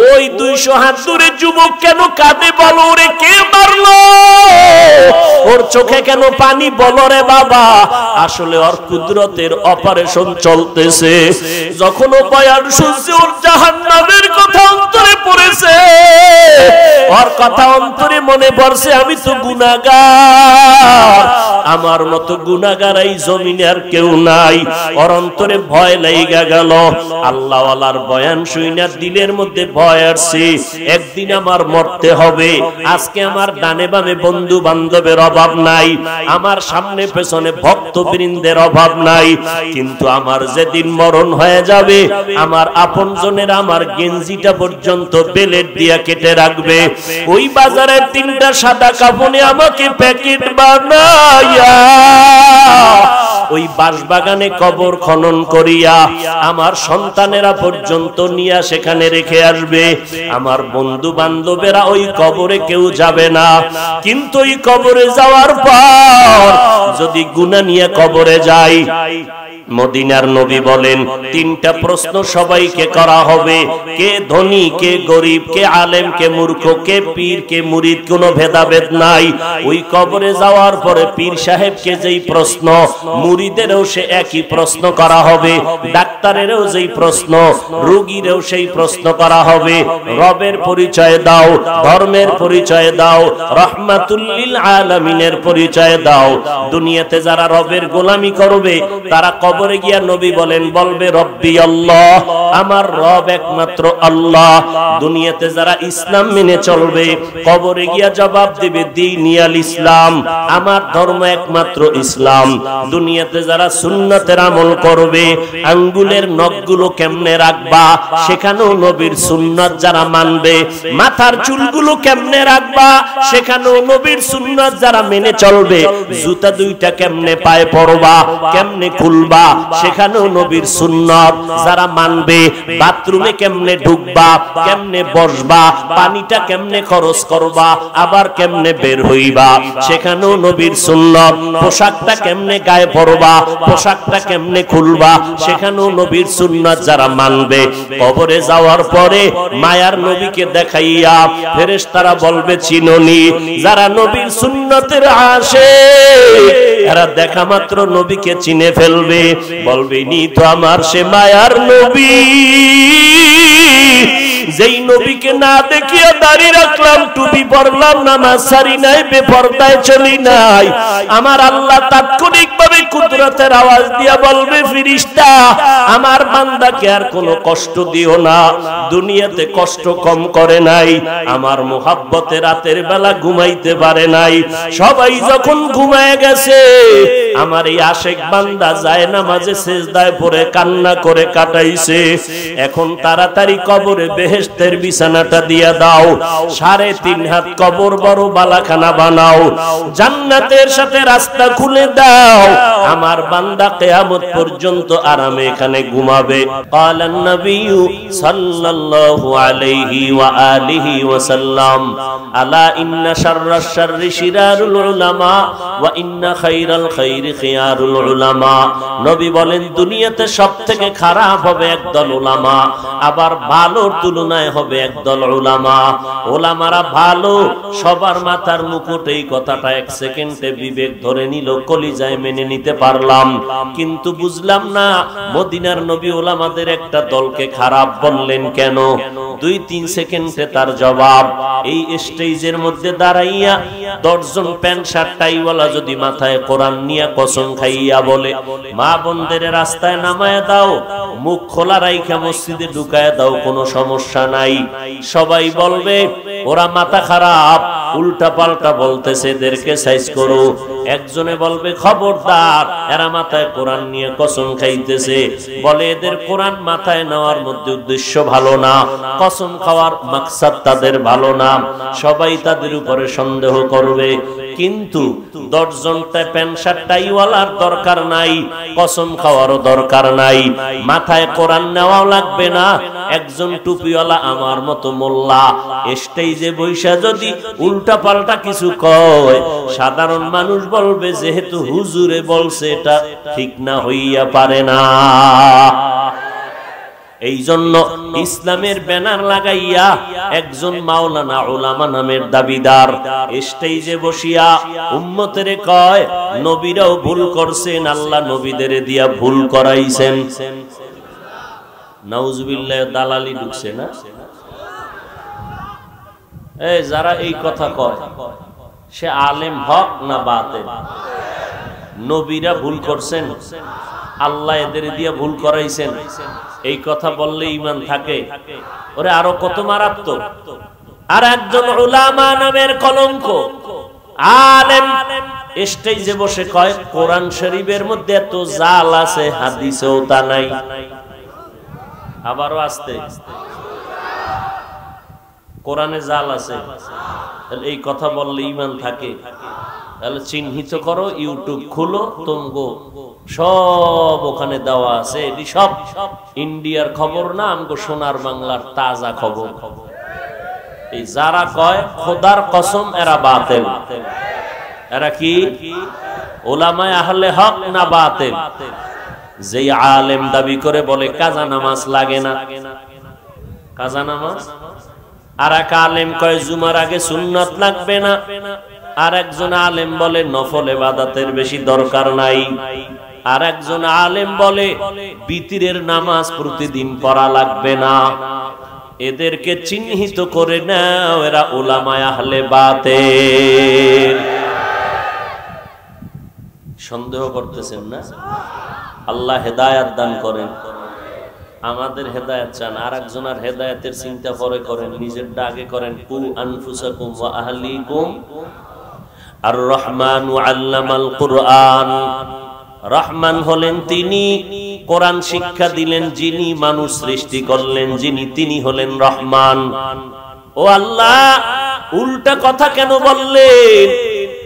ওই দুইশো হাত দূরে যুবক কেন কাঁদে বলো রে কে মারলো? ওর চোখে কেন পানি? বলো রে বাবা। আসলে ওর কুদরতের অপারেশন চলতেছে। যখন ও বয়ান শুনছে, ওর জাহান্নামের কথা অন্তরে পড়েছে। ওর কথা অন্তরে মনে পড়ছে, আমি তো গুনাগার। আমার মতো গুনাগার এই জমিনে আর কেউ নাই। ওর অন্তরে ভয় লাইগা গেল। আল্লাহওয়ালার বয়ান শুইনা দিলের মধ্যে ভয় আসছে। একদিন আমার মরতে হবে। আজকে আমার ডানে বামে বন্ধু বান্ধবের অভাব নাই। আমার সামনে পেছনে ভক্ত বৃন্দের অভাব নাই। কিন্তু আমার যেদিন মরণ হয়ে যাবে, আমার আপনজনের, আমার গেঞ্জিটা পর্যন্ত বেলেট দিয়া কেটে রাখবে। ওই বাজারের তিনটা সাদা কাপড়ে আমাকে প্যাকেট বানাইয়া, ওই বাঁশবাগানে কবর খনন করিয়া আমার সন্তানেরা পর্যন্ত নিয়া সেখানে রেখে আসবে। আমার বন্ধু বান্ধবেরা ওই কবরে কেউ যাবে না। কিন্তু ওই কবরে যাওয়ার পর যদি গুণা নিয়ে কবরে যাই মদিনার নবী বলেন, তিনটা প্রশ্ন সবাইকে করা হবে। কে ধনী, কে গরিব, কে আলেম, কে মূর্খ, কে পীর, কে মুরিদ, কোনো ভেদাভেদ নাই। ওই কবরে যাওয়ার পরে পীর সাহেবকে যেই প্রশ্ন, মুরিদেরও সে একই প্রশ্ন করা হবে, ডাক্তারেরও যেই প্রশ্ন, রোগীরও সেই প্রশ্ন করা হবে। রবের পরিচয় দাও, ধর্মের পরিচয় দাও, রহমাতুল্লিল আলামিনের পরিচয় দাও। দুনিয়াতে যারা রবের গোলামি করবে, তারা কবরে গিয়া নবী বলেন, বলবে, রব্বি আল্লাহ, আমার রব একমাত্র আল্লাহ। দুনিয়াতে যারা ইসলাম মেনে চলবে, কবরে গিয়া জবাব দিবে দিনিয়াল ইসলাম, আমার ধর্ম একমাত্র ইসলাম। দুনিয়াতে যারা সুন্নতের আমল করবে, আঙ্গুলের নখগুলো কেমনে রাখবা? সেখানেও নবীর সুন্নত যারা মানবে, মাথার চুলগুলো কেমনে রাখবা? সেখানেও নবীর সুন্নত যারা মেনে চলবে, জুতা দুইটা কেমনে পায়ে পরবা, কেমনে খুলবা? সেখানেও নবীর সুন্নত যারা মানবে বাথরুমে কেমনে ঢুকবা কেমনে বসবা পানিটা কেমনে খরচ করবা আবার কেমনে বের হইবা সেখানেও নবীর সুন্নত। পোশাকটা কেমনে গায়ে পরবা পোশাকটা কেমনে খুলবা সেখানেও নবীর সুন্নত যারা মানবে কবরে যাওয়ার পরে মায়ার নবীকে দেখাইয়া ফেরেশতারা বলবে চিননি যারা নবীর সুন্নতের আসে এরা দেখা মাত্র নবীকে চিনে ফেলবে। বলবে তো আমার সে মায়ার নবী। যেই নবীকে না দেখিয়া দাঁড়িয়ে রাখলাম, টুপি পরলাম, নামাজ সারি নাই, বেপরদায় চলি নাই। আমার আল্লাহ তাৎক্ষণিক ভাবে কুদরতের আওয়াজ দিয়া বলবে, ফিরিস্তা, আমার বান্দাকে আর কোনো কষ্ট দিও না। দুনিয়াতে কষ্ট কম করে নাই, আমার মোহাব্বতে রাতের বেলা ঘুমাইতে পারে নাই। সবাই যখন ঘুমায় গেছে, আমার এই আশেক বান্দা যায় না মাঝে শেষদায় পরে কান্না করে কাটাইছে। এখন তাড়াতাড়ি কবরে বেহেস্তের বিছানাটা দিয়া দাও। সাড়ে তিন হাত কবর বড় বালাখানা বানাও। জান্নাতের সাথে রাস্তা খুলে দাও। আমার বান্দা কেয়ামত পর্যন্ত আরামে এখানে ঘুমাবে। কালান নবিয়্যু সাল্লাল্লাহু আলাইহি ওয়া আলিহি ওয়া সাল্লাম আলা ইন্না শাররাশ শাররি শিরারুল উলামা ওয়া ইন্না খাইরাল খাইরি খিয়ারুল উলামা। নবী বলেন, দুনিয়াতে সবথেকে খারাপ হবে একদল উলামা, আবার ভালোর তুলনায় হবে একদল উলামা। ওলামারা ভালো, সবার মাথার মুকুট এই কথাটা এক সেকেন্ডে বিবেক ধরে নিল, কলিজায় মেনে নিতে পারলাম। কিন্তু বুঝলাম না, মদিনার নবী ওলামাদের একটা দলকে খারাপ বললেন কেন? দুই তিন সেকেন্ডে তার জবাব, এই স্টেজের মধ্যে দাঁড়াইয়া দশজন প্যান্ট শার্ট, টাইওয়ালা যদি মাথায় কোরআন নিয়ে কসম খাইয়া বলে, মা বোনদের রাস্তায় নামায় দাও, মুখ খোলা রাইখা মসজিদে ঢুকায় দাও, কোনো সমস্যা নাই। সবাই বলবে, ওরা মাথা খারাপ উল্টা পাল্টা বলতেছে, এদেরকে সাইজ করো। একজনে বলবে, খবরদার এরা মাথায় কোরআন নিয়ে কসম খাইতেছে। বলে এদের কোরআন মাথায় নেওয়ার মধ্যে উদ্দেশ্য ভালো না, কসম খাওয়ার মাকসাদ তাদের ভালো না। সবাই তাদের উপরে সন্দেহ করবে। কিন্তু দশজনটা প্যান্ট শার্ট টাইওয়ালার দরকার নাই, কসম খাওয়ারও দরকার নাই। মাথায় কোরআন নেওয়াও লাগবে না, একজন টুপিওয়ালা আমার মতো মোল্লা। স্টেজে বৈশা যদি উল্টা পাল্টা কিছু কয়, সাধারণ মানুষ বলবে, যেহেতু হুজুরে বলছে, এটা ঠিক না হইয়া পারে না। এই জন্য ইসলামের ব্যানার লাগাইয়া একজন মাওলানা ওলামা নামের দাবিদার স্টেজে বসিয়া উম্মতের কয়, নবীরাও ভুল করছেন, আল্লাহ নবীদের দিয়া ভুল করাইছেন। নাউজুবিল্লাহ, দালালি ঢুকছে না? যারা এই কথা কয়, সে আলেম হক না বাতে নবীরা ভুল করছেন? আল্লাহ এদের দিয়ে ভুল করাইছেন। এই কথা বললে ইমান থাকে। ওরে আরও কত মারাত্মক। আর একজন উলামা নামের কলঙ্ক। আলেম জাল আছে তাহলে এই কথা বললে ইমান থাকে। তাহলে চিহ্নিত করো, ইউটিউব খুলো তুমগো সব ওখানে দেওয়া আছে, এটি সব ইন্ডিয়ার খবর না? আমগো সোনার বাংলার তাজা খবর। এই যারা কয়, খোদার কসম, এরা বাতেল। এরা কি? ওলামায় আহলে হক না বাতেল? যেই আলেম দাবি করে বলে, কাজা নামাজ লাগে না। কাজা নামাজ? আর এক আলেম কয়, জুমার আগে সুন্নত লাগবে না। আর একজন আলেম বলে, নফল এবাদাতের বেশি দরকার নাই। আর একজন আলেম বলে, বিতিরের নামাজ প্রতিদিন পড়া লাগবে না। এদেরকে চিহ্নিত করে নাও, এরা ওলামায় আহলে বাতে সন্দেহ করতেছেন না? আল্লাহ হেদায়াত দান করেন। আমাদের হেদায়াত চান আর একজনের হেদায়াতের চিন্তা পরে করেন, নিজের ডাকে করেন কু আনফুসাকুম ওয়া আহলিকুম আর রহমান আল্লামাল কুরআন। রহমান হলেন তিনি, কোরআন শিক্ষা দিলেন যিনি, মানুষ সৃষ্টি করলেন যিনি, তিনি হলেন রহমান। ও আল্লাহ, উল্টা কথা কেন বললেন?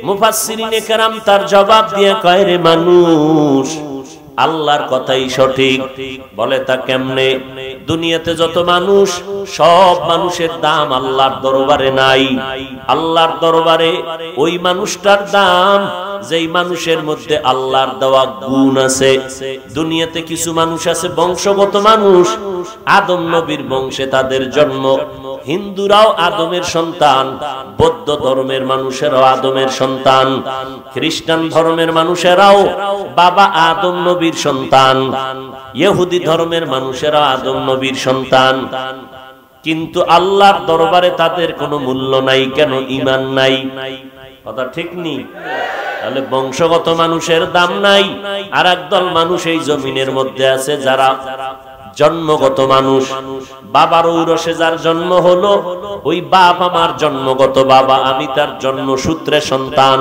মুফাসসিরিনে তার জবাব দিয়ে কয়, রে মানুষ, আল্লাহর কথাই সঠিক। বলে তা কেমনে? দুনিয়াতে যত মানুষ, সব মানুষের দাম আল্লাহর দরবারে নাই। আল্লাহর দরবারে ওই মানুষটার দাম যেই মানুষের মধ্যে আল্লাহর দেওয়া গুণ আছে, দুনিয়াতে কিছু মানুষ আছে বংশগত মানুষ, আদম নবীর বংশে তাদের জন্ম, হিন্দুরাও আদমের সন্তান, বৌদ্ধ ধর্মের মানুষেরাও আদমের সন্তান, খ্রিস্টান ধর্মের মানুষেরাও বাবা আদম নবীর সন্তান, ইহুদি ধর্মের মানুষেরাও আদম নবীর সন্তান। কিন্তু আল্লাহর দরবারে তাদের কোনো মূল্য নাই, কেন ইমান নাই? কথা ঠিক নেই তাহলে বংশগত মানুষের দাম নাই। আর একদল মানুষ এই জমিনের মধ্যে আছে যারা জন্মগত মানুষ। বাবার ঔরসে যার জন্ম হলো, ওই বাপ আমার জন্মগত বাবা, আমি তার জন্ম সূত্রে সন্তান।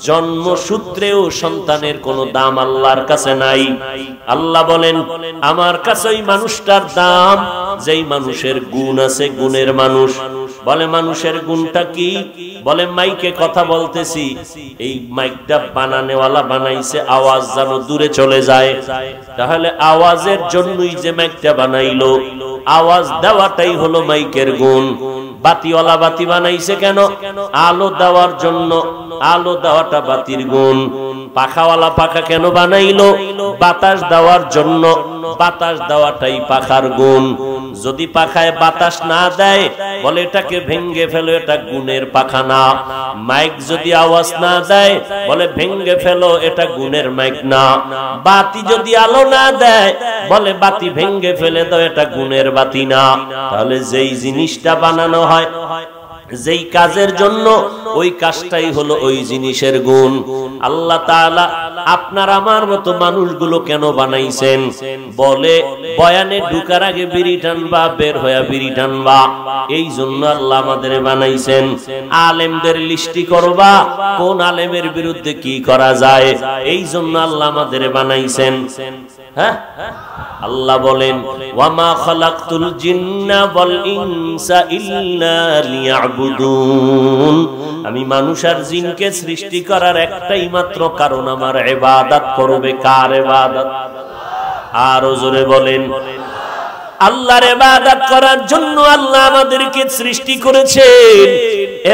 জন্ম সূত্রেও সন্তানের কোনো দাম আল্লাহর কাছে নাই। আল্লাহ বলেন, আমার কাছে ওই মানুষটার দাম, যেই মানুষের গুণ আছে গুণের মানুষ। বলে, মানুষের গুণটা কি? বলে, মাইকে কথা বলতেছি, এই মাইকটা বানানেওয়ালা বানাইছে, আওয়াজ যেন দূরে চলে যায়। তাহলে আওয়াজের জন্যই যে মাইকটা বানাইলো, আওয়াজ দেওয়াটাই হলো মাইকের গুণ। বাতিওয়ালা বাতি বানাইছে কেন? আলো দেওয়ার জন্য আলো দেওয়াটা বাতির গুণ। পাখাওয়ালা পাখা কেন বানাইলো? বাতাস দেওয়ার জন্য। বাতাস দেওয়াটাই পাখার গুণ। যদি পাখায় বাতাস না দেয়, বলে এটাকে ভেঙ্গে ফেলো, এটা গুণের পাখা না। মাইক যদি আওয়াজ না দেয়, বলে ভেঙ্গে ফেলো, এটা গুণের মাইক না। বাতি যদি আলো না দেয়, বলে বাতি ভেঙ্গে ফেলে দাও, এটা গুণের বাতি না। তাহলে যেই জিনিসটা বানানো হয় যেই কাজের জন্য ওই কাজটাই হলো ওই জিনিসের গুণ। আল্লাহ তাআলা আপনার আমার মতো মানুষগুলো কেন বানাইছেন? বলে বয়ানে ঢুকার আগে বিড়ি টানবা, বের হয়ে বিড়ি টানবা। এই জন্য আল্লাহ আমাদের বানাইছেন। আলেমদের লিস্টি করবা, কোন আলেমের বিরুদ্ধে কি করা যায়? এই জন্য আল্লাহ আমাদের বানাইছেন। হ্যাঁ? আল্লাহ বলেন ওয়ামা খালাকতুল জিন্না ওয়াল ইনসা ইল্লা আমি মানুষ আর জিনকে সৃষ্টি করার একটাই মাত্র কারণ, আমার এবাদাত করবে কার এবাদাত আর জোরে বলেন। আল্লাহর এবাদাত করার জন্য আল্লাহ আমাদেরকে সৃষ্টি করেছেন।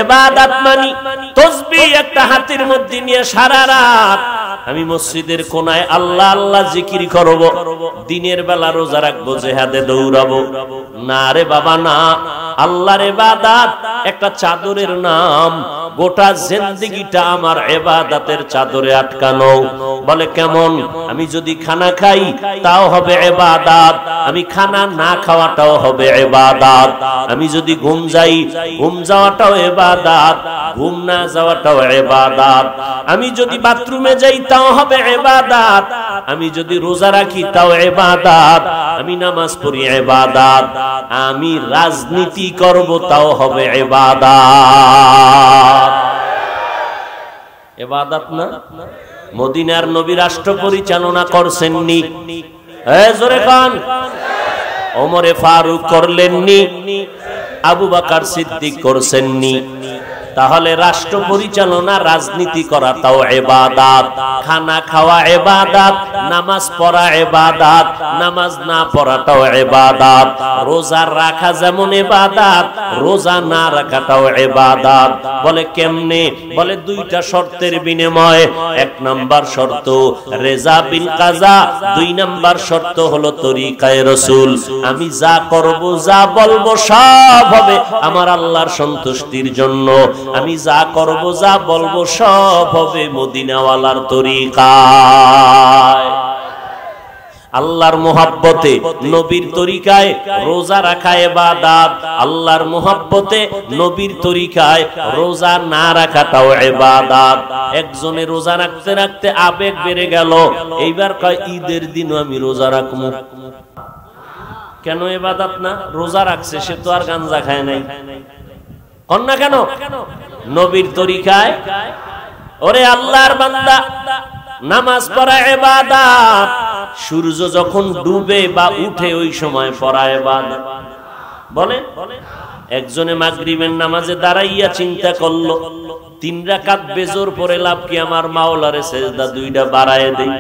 এবাদাত মানি, তসবি একটা হাতের মধ্যে নিয়ে সারা রাত আমি মসজিদের কোনায় আল্লাহ আল্লাহ জিকির করব, দিনের বেলা রোজা রাখব, জেহাদে দৌড়াবো। না রে বাবা, না। আল্লাহর এবাদাত একটা চাদরের নাম, গোটা জিন্দিগিটা আমার এবাদাতের চাদরে আটকানো। বলে, কেমন? আমি যদি খানা খাই, তাও হবে এবাদাত। আমি খানা না খাওয়াটাও হবে এবাদাত। আমি যদি ঘুম যাই, ঘুম যাওয়াটাও এবাদাত ঘুম না যাওয়াটাও এবাদাত আমি যদি বাথরুমে যাই, তাও হবে এবাদাত আমি যদি রোজা রাখি, তাও এবাদাত আমি নামাজ পড়ি এবাদাত আমি রাজনীতি করব, তাও হবে এবাদাত এবাদাত না? মদিনার নবী রাষ্ট্র পরিচালনা করছেননি। জোরে খান ওমরে ফারুক করলেননি। আবু বাকার সিদ্দিক করছেননি। তাহলে রাষ্ট্র পরিচালনা, রাজনীতি করা তাও এবাদাত। খানা খাওয়া এবাদাত, নামাজ পড়া এবাদাত, নামাজ না পড়াটাও এবাদাত। রোজা রাখা যেমন এবাদাত, রোজা না রাখাটাও এবাদাত। বলে কেমনে? বলে দুইটা শর্তের বিনিময়ে। এক নাম্বার শর্ত, রেজা বিন কাজা। দুই নাম্বার শর্ত হলো তরিকায় রসুল। আমি যা করব, যা বলব, সব হবে আমার আল্লাহর সন্তুষ্টির জন্য। আমি যা করব, যা বলব, সব হবে মদিনাওয়ালার তরিকায়। আল্লাহর মোহাব্বতে, নবীর তরিকায় রোজা রাখা এবাদাত আল্লাহর মোহাব্বতে, নবীর তরিকায় রোজা না রাখাটাও এবাদাত একজনে রোজা রাখতে রাখতে আবেগ বেড়ে গেল। এইবার কয়, ঈদের দিনও আমি রোজা রাখব। কেন এবাদাত না? রোজা রাখছে, সে তো আর গাঞ্জা খায় নাই। কন্যা কেন? নবীর তরিকায়। ওরে আল্লাহর বান্দা, নামাজ পড়া এবাদাত। সূর্য যখন ডুবে বা উঠে ওই সময় পড়া এবাদাত। বলে একজনে মাগরিবের নামাজে দাঁড়াইয়া চিন্তা করল, তিন রাকাত বেজোর পরে লাভ কি আমার মাওলারে সেজদা দুইটা বাড়ায় দেই?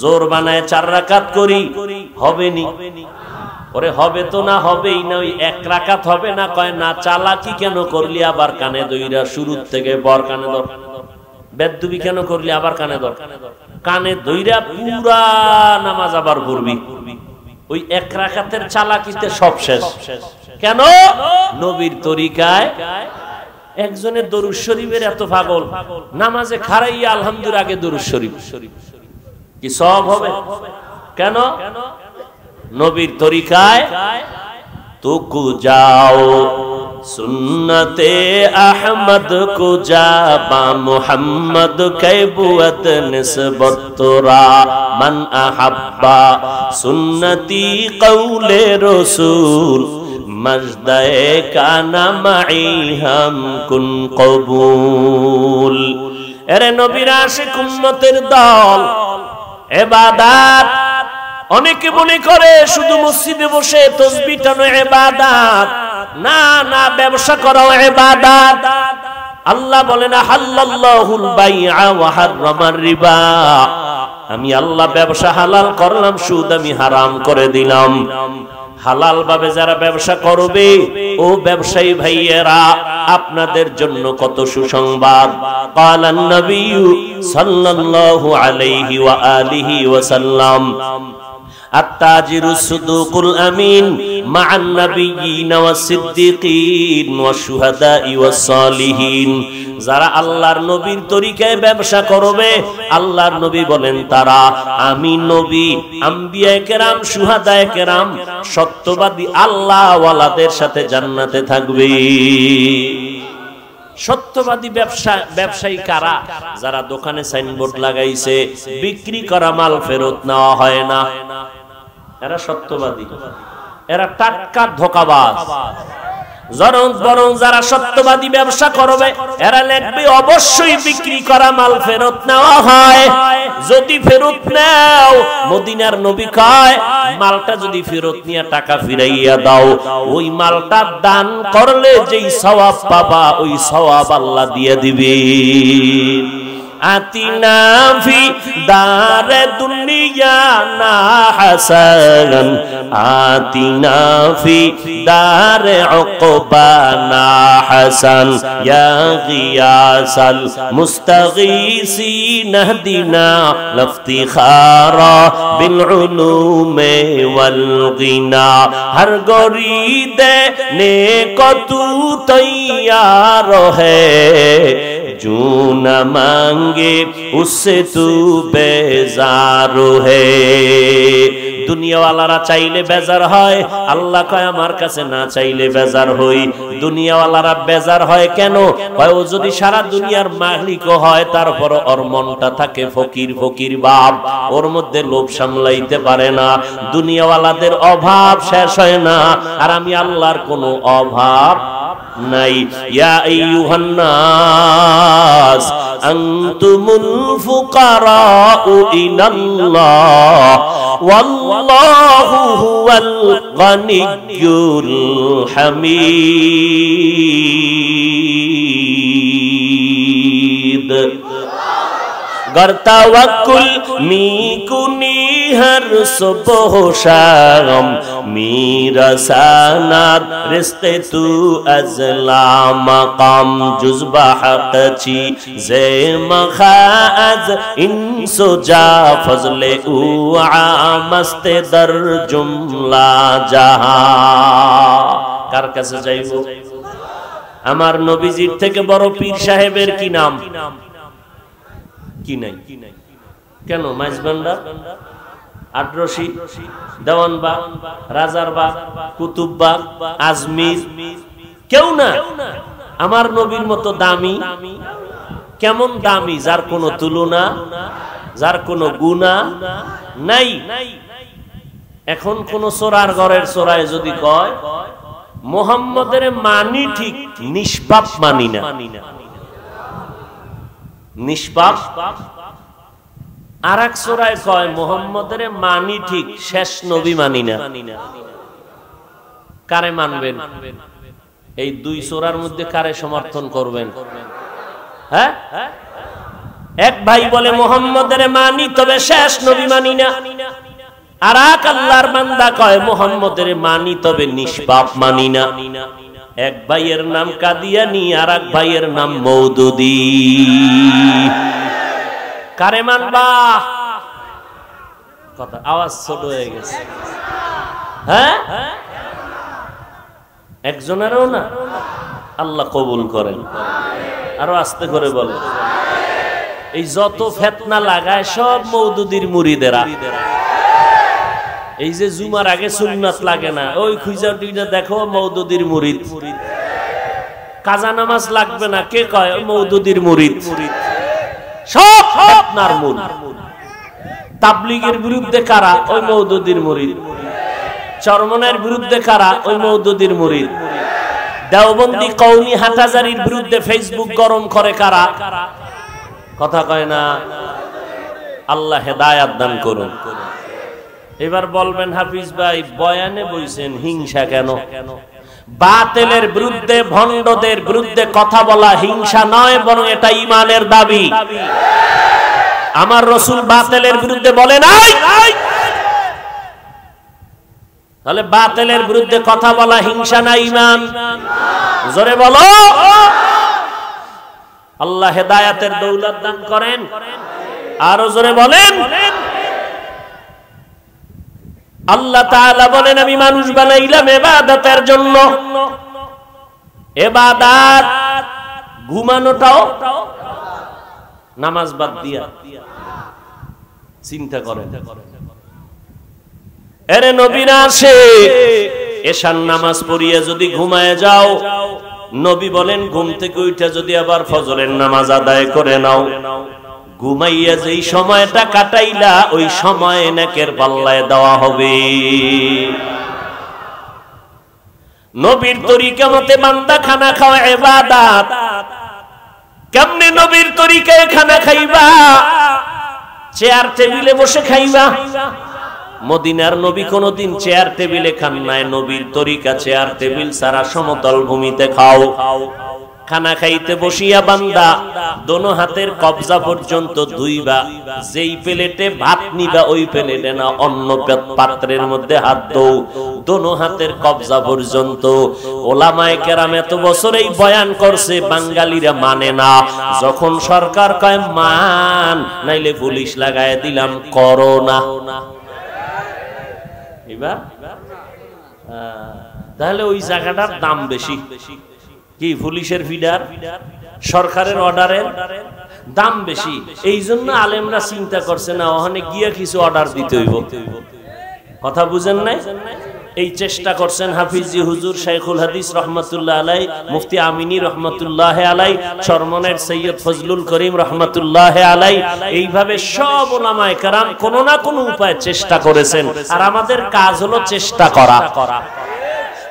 জোর বানায় চার রাকাত করি, হবে নি। ওরে, হবে তো না হবেই না, ওই এক রাকাত হবে না, কয় না, চালাকি কেন করলি, আবার কানে দইরা, শুরুর থেকে বর কানে দর। বেদুবি কেন করলি, আবার কানে দর। কানে দইরা পুরা নামাজ আবার পড়বি। ওই এক রাকাতের চালাকিতে সব শেষ। কেন? নবীর তরিকায়। একজনের দরুদ শরীফের এত পাগল, নামাজে খারাইয়া আলহামদুলিল্লাহ আগে দরুদ শরীফ। কি সব হবে? কেন? নবীর তরিকায়, তুকু যাও সুন্নতে আহমদ কু যাবা মুহাম্মদ কৈবুয়ত নিসবত তোরা মান আহাব্বা সুন্নতি কৌলে রসুল মজদায়ে কানা হাম কুন কবুল। এরে নবীর আশিক উম্মতের দল, এবাদাত অনেকে মনে করে শুধু মসজিদে বসে তসবি টানো এবাদাত না না, ব্যবসা করো এবাদাত আল্লাহ বলে না হাল্লাল্লাহুল বাইআ ওয়া হাররামার রিবা। আমি আল্লাহ ব্যবসা হালাল করলাম, সুদ আমি হারাম করে দিলাম। হালাল ভাবে যারা ব্যবসা করবে, ও ব্যবসায়ী ভাইয়েরা, আপনাদের জন্য কত সুসংবাদ। কালান নবী সাল্লাল্লাহু আলাইহি ওয়া আলিহি ওয়া সাল্লাম التاجر الصدوق الأمين مع النبيين والصديقين والشهداء والصالحين যারা আল্লাহর নবীর তরিকায় ব্যবসা করবে আল্লাহর নবী বলেন তারা আমি নবী আম্বিয়া কেরাম সুহাদায় কেরাম সত্যবাদী আল্লাহ ওয়ালাদের সাথে জান্নাতে থাকবে সত্যবাদী ব্যবসা ব্যবসায়ী কারা যারা দোকানে সাইনবোর্ড লাগাইছে বিক্রি করা মাল ফেরত নেওয়া হয় না এরা সত্যবাদী। এরা টাটকা ধোকাবাজ। যারা সত্যবাদী ব্যবসা করবে, এরা লিখবে, অবশ্যই বিক্রি করা মাল ফেরত নেওয়া হয়। যদি ফেরত নাও, মদিনার নবী কয়, মালটা যদি ফেরত নিয়ে টাকা ফিরাইয়া দাও, ওই মালটা দান করলে যেই সওয়াব পাবা, ওই সওয়াব আল্লাহ দিয়ে দিবে। آتنا في دار دنيانا حسنا آتنا في دار عقبانا حسن يا غياس المستغيثين اهدنا لافتخارا بالعلوم والغنى هر غريد نيكوتو طيار تو جون ہے मांगे उससे तू बेजार है দুনিয়াওয়ালারা চাইলে বেজার হয় আল্লাহ কয় আমার কাছে না চাইলে বেজার হই দুনিয়াওয়ালারা বেজার হয় কেন কয় ও যদি সারা দুনিয়ার মালিক হয় তারপর ওর মনটা থাকে ফকির ফকির বাপ ওর মধ্যে লোভ সামলাইতে পারে না দুনিয়াওয়ালাদের অভাব শেষ হয় না আর আমি আল্লাহর কোনো অভাব نہیں یا ایوہ الناس انتم الفقراء الى اللہ واللہ هو الغنی الحمید گر توکل می বিহার সুবহশাম মিরাসানার রিস্তে তু আজলা মাকাম, জুজবা হাকচি, জে মখাজ ইনসো জা ফজলে উআ মস্তে দর জুমলা জাহা। কার কাছে যাইব? আমার নবীজির থেকে বড় পীর সাহেবের কি নাম? কি নাই? কেন মাইজবান্ডা আটরশি দেওয়ানবাগ রাজারবাগ কুতুববাগ আজমির। কেউ না আমার নবীর মতো দামি, কেমন দামি, যার কোনো তুলনা, যার কোনো গুণা নাই। এখন কোন সোরার ঘরের সোরায় যদি কয়, মোহাম্মদের মানি ঠিক, নিষ্পাপ মানি না। নিষ্পাপ আর এক সোরায় কয়, মোহাম্মদের মানি ঠিক, শেষ নবী মানি না। কারে মানবেন? এই দুই সোরার মধ্যে কারে সমর্থন করবেন? হ্যাঁ? এক ভাই বলে, মোহাম্মদের মানি তবে শেষ নবী মানি না। আর এক আল্লাহর বান্দা কয়, মোহাম্মদের মানি তবে নিষ্পাপ মানি না। এক ভাইয়ের নাম কাদিয়ানি আর এক ভাইয়ের নাম মৌদুদি। কারে মানবা কথা, আওয়াজ ছোট হয়ে গেছে। হ্যাঁ? একজনেরও না? আল্লাহ কবুল করেন। আরও আস্তে করে বলে। এই যত ফেতনা লাগায় সব মৌদুদির মুড়িদেরা। এই যে জুমার আগে সুন্নাত লাগে না, ওই খুঁজা টুইজা দেখো মৌদুদির মুরিদ কাজা নামাজ লাগবে না, কে কয়? মৌদুদির মুরিদ সব আপনার মূল। তাবলিগের বিরুদ্ধে কারা? ওই মৌদুদির মুরিদ চরমনের বিরুদ্ধে কারা? ওই মৌদুদির মুরিদ দেওবন্দি কৌমি হাটাজারির বিরুদ্ধে ফেসবুক গরম করে কারা? কথা কয় না? আল্লাহ হেদায়াত দান করুন। এবার বলবেন হাফিজ ভাই বয়ানে বইছেন হিংসা কেন কেন? বাতেলের বিরুদ্ধে, ভণ্ডদের বিরুদ্ধে কথা বলা হিংসা নয়, বরং এটা ইমানের দাবি। আমার রসুল বাতেলের বিরুদ্ধে বলে নাই। তাহলে বাতেলের বিরুদ্ধে কথা বলা হিংসা না ইমান? জোরে বলো। আল্লাহ হেদায়াতের দৌলত দান করেন। আরও জোরে বলেন। আল্লাহ তাআলা বলেন, আমি মানুষ বানাইলাম এবাদতের জন্য। এবাদাত ঘুমানোটাও নামাজ বাদ দিয়া। চিন্তা করেন। এরে নবীরা আসে, এশার নামাজ পড়িয়ে যদি ঘুমায় যাও, নবী বলেন, ঘুম থেকে উঠে যদি আবার ফজরের নামাজ আদায় করে নাও। ঘুমাইয়া যেই সময়টা কাটাইলা, ওই সময় নাকের পাল্লায় দেওয়া হবে। নবীর তরিকা মতে বান্দা খানা খাওয়া এবাদাত কেমনে নবীর তরিকায় খানা খাইবা? চেয়ার টেবিলে বসে খাইবা। মদিনার নবী কোনদিন চেয়ার টেবিলে খান নাই, নবীর তরিকা চেয়ার টেবিল সারা সমতল ভূমিতে খাও। খানা খাইতে বসিয়া বান্দা, দোনো হাতের কবজা পর্যন্ত দুইবা যেই প্লেটে ভাত নিবা, ওই প্লেটে না অন্য পাত্রের মধ্যে হাত দৌ দোনো হাতের কবজা পর্যন্ত ওলামায় কেরাম এত বছর এই বয়ান করছে, বাঙালিরা মানে না। যখন সরকার কয়, মান নাইলে পুলিশ লাগায় দিলাম করোনা এবার? তাহলে ওই জায়গাটার দাম বেশি। কি, পুলিশের ফিডার সরকারের অর্ডারের দাম বেশি। এই জন্য আলেমরা চিন্তা করছে না, ওখানে গিয়ে কিছু অর্ডার দিতে হইব। কথা বুঝেন নাই? এই চেষ্টা করছেন হাফিজি হুজুর শেখুল হাদিস রহমতুল্লাহ আলাই মুফতি আমিনী রহমতুল্লাহ আলাই চরমনের সৈয়দ ফজলুল করিম রহমতুল্লাহ আলাই এইভাবে সব ওলামায় কারাম কোনো না কোনো উপায় চেষ্টা করেছেন। আর আমাদের কাজ হলো চেষ্টা করা করা।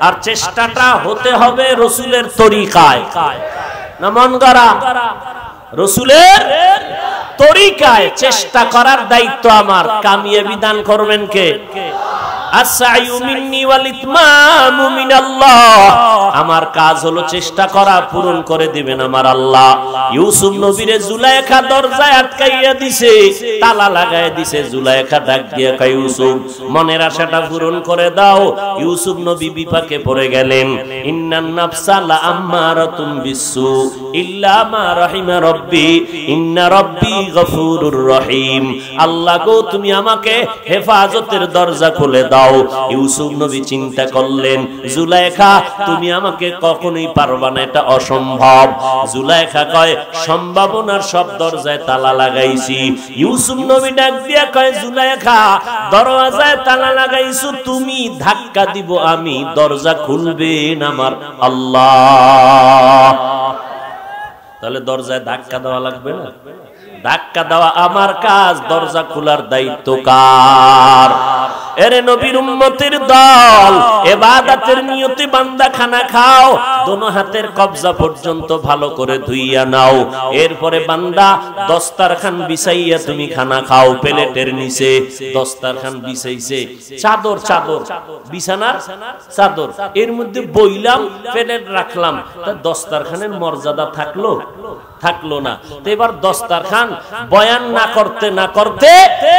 আর চেষ্টাটা হতে হবে রসুলের তরিকায়। না মন গড়া রসুলের তরিকায় চেষ্টা করার দায়িত্ব আমার। কামিয়ে বিধান করবেন কে? আমার কাজ হলো চেষ্টা করা, পূরণ করে দিবেন আমার আল্লাহ। ইউসুফ নবীরে জুলাইখা দরজায় আটকাইয়া দিছে, তালা লাগাই দিছে, জুলাইখা ডাক দিয়ে ইউসুফ, মনের আশাটা পূরণ করে দাও। ইউসুফ নবী বিপাকে পড়ে গেলেন। ইন্নান নাফসা লা আম্মারাতুম বিসু ইল্লা মা রাহিমা ইন্না গফুরুর আল্লাহ গো, তুমি আমাকে হেফাজতের দরজা খুলে দাও। দাও। ইউসুফ নবী চিন্তা করলেন, জুলাইখা, তুমি আমাকে কখনোই পারবা না, এটা অসম্ভব। জুলাইখা কয়, সম্ভাবনার সব দরজায় তালা লাগাইছি। ইউসুফ নবী ডাক দিয়া কয়, জুলাইখা, দরওয়াজায় তালা লাগাইছো, তুমি ধাক্কা দিব, আমি দরজা খুলবেন আমার আল্লাহ। তাহলে দরজায় ধাক্কা দেওয়া লাগবে না? ধাক্কা দেওয়া আমার কাজ, দরজা খোলার দায়িত্ব কার? এরে নবীর উম্মতের দল, এবাদাতের নিয়তে বান্দা খানা খাও, দোনো হাতের কবজা পর্যন্ত ভালো করে ধুইয়া নাও। এরপরে বান্দা দস্তারখান বিছাইয়া তুমি খানা খাও, প্লেটের নিচে দস্তারখান বিছাইছে। চাদর চাদর, বিছানার চাদর। এর মধ্যে বইলাম, প্লেট রাখলাম। তা দস্তারখানের মর্যাদা থাকল? থাকল না। তো এবার দস্তারখান বয়ান না করতে না করতে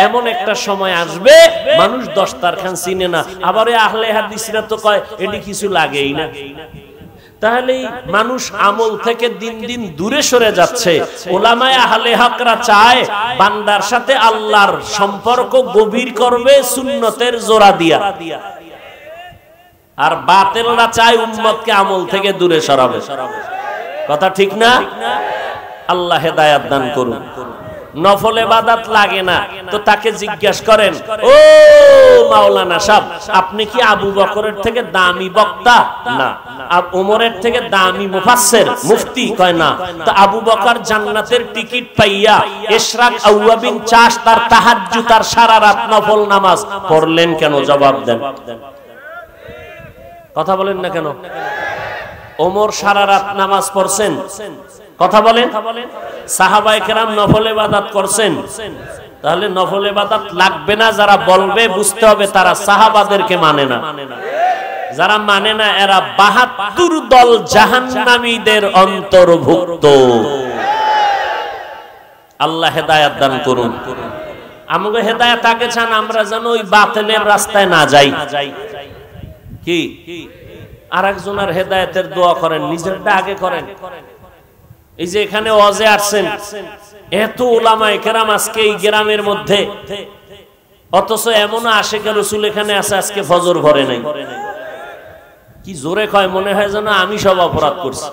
এমন একটা সময় আসবে, মানুষ দস্তারখান চিনে না। আবার আহলে হাদিসরা তো কয়, এটি কিছু লাগেই না। তাহলে মানুষ আমল থেকে দিন দিন দূরে সরে যাচ্ছে। ওলামায় আহলে হকরা চায়, বান্দার সাথে আল্লাহর সম্পর্ক গভীর করবে, সুন্নতের জোড়া দিয়া। আর বাতেলরা চায় উম্মতকে আমল থেকে দূরে সরাবে। কথা ঠিক না? আল্লাহ হেদায়াত দান করুন। নফল এবাদাত লাগে না, তো তাকে জিজ্ঞেস করেন, ও মাওলানা সাহ আপনি কি আবু বকরের থেকে দামি বক্তা? না। ওমরের থেকে দামি মুফাসসির, মুফতি কয় না। তো আবু বকর জান্নাতের টিকিট পাইয়া ইশরাক আউয়াবিন চাষ, তার তাহাজ্জুদ, তার সারা রাত নফল নামাজ পড়লেন কেন? জবাব দেন। কথা বলেন না কেন? ওমর সারা রাত নামাজ পড়ছেন। কথা বলেন। সাহাবাই কেরাম নফল এবাদাত করছেন। তাহলে নফল এবাদাত লাগবে না যারা বলবে বুঝতে হবে তারা সাহাবাদেরকে মানে না। যারা মানে না এরা বাহাত্তর দল জাহান্নামীদের অন্তর্ভুক্ত। আল্লাহ হেদায়াত দান করুন। আমাকে হেদায়াত আগে চান আমরা যেন ওই বাতেনের রাস্তায় না যাই। কি? আর একজনের হেদায়তের দোয়া করেন নিজেরটা আগে করেন। এই যে এখানে অজে আসছেন, এত ওলামায় কেরাম আজকে এই গ্রামের মধ্যে। অথচ এমন আশেখ রসুল এখানে আছে, আজকে ফজর ভরে নাই। কি জোরে কয়, মনে হয় যেন আমি সব অপরাধ করছি।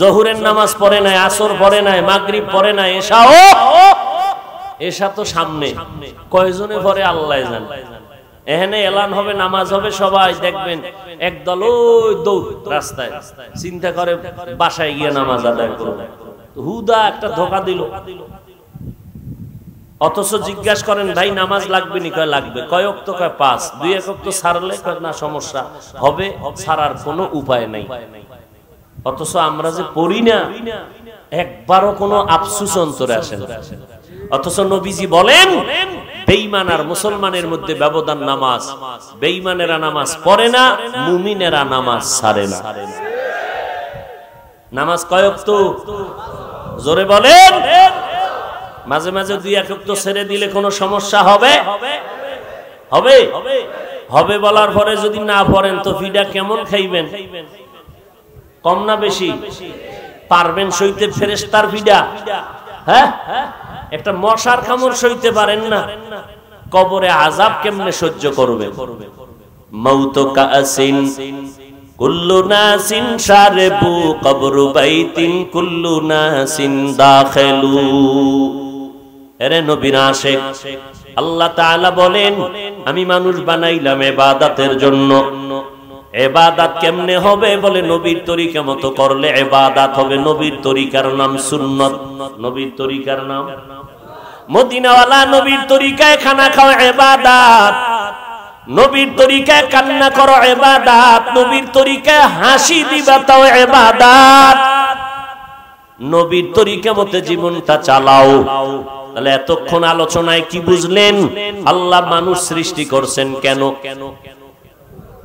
জহুরের নামাজ পড়ে নাই, আসর পড়ে নাই, মাগরিব পড়ে নাই এসাও এসা তো সামনে। কয়জনে পরে আল্লাহ জান। এখানে এলান হবে, নামাজ হবে, সবাই দেখবেন একদল ওই দৌড় রাস্তায়। চিন্তা করে বাসায় গিয়ে নামাজ আদায় করবে হুদা একটা ধোকা দিল। অথচ জিজ্ঞাসা করেন, ভাই, নামাজ লাগবে নি? কয়, লাগবে। কয়ক তো কয়, পাঁচ। দুই এক তো সারলে না, সমস্যা হবে, সারার কোনো উপায় নাই। অথচ আমরা যে পড়ি না, একবারও কোনো আফসুস অন্তরে আসে না। অথচ নবীজি বলেন বেইমান আর মুসলমানের মধ্যে ব্যবধান নামাজ। বেইমানেরা নামাজ পড়ে না, মুমিনেরা নামাজ সারে না। নামাজ কয়ক তো জোরে বলেন। মাঝে মাঝে দুই এক তো ছেড়ে দিলে কোনো সমস্যা হবে? হবে। হবে বলার পরে যদি না পড়েন তো ফিডা কেমন খাইবেন? কম না বেশি? পারবেন সইতে ফেরেস্তার ফিডা। হ্যাঁ? একটা মশার কামড় সইতে পারেন না। কবরে আজাব কেমনে সহ্য করবে? আল্লাহ তাআলা বলেন, আমি মানুষ বানাইলাম ইবাদতের জন্য। এবাদাত কেমনে হবে বলে নবীর তরিকা মতো করলে এবাদাত হবে। নবীর তরিকার নাম সুন্নত। নবীর তরিকার নাম? মদিনাওয়ালা নবীর তরিকায় খানা খাওয়া এবাদাত। নবীর তরিকায় কান্না করো এবাদাত। নবীর তরিকায় হাসি দিবা তাও এবাদাত। নবীর তরিকা মতে জীবনটা চালাও। তাহলে এতক্ষণ আলোচনায় কি বুঝলেন? আল্লাহ মানুষ সৃষ্টি করছেন কেন? কেন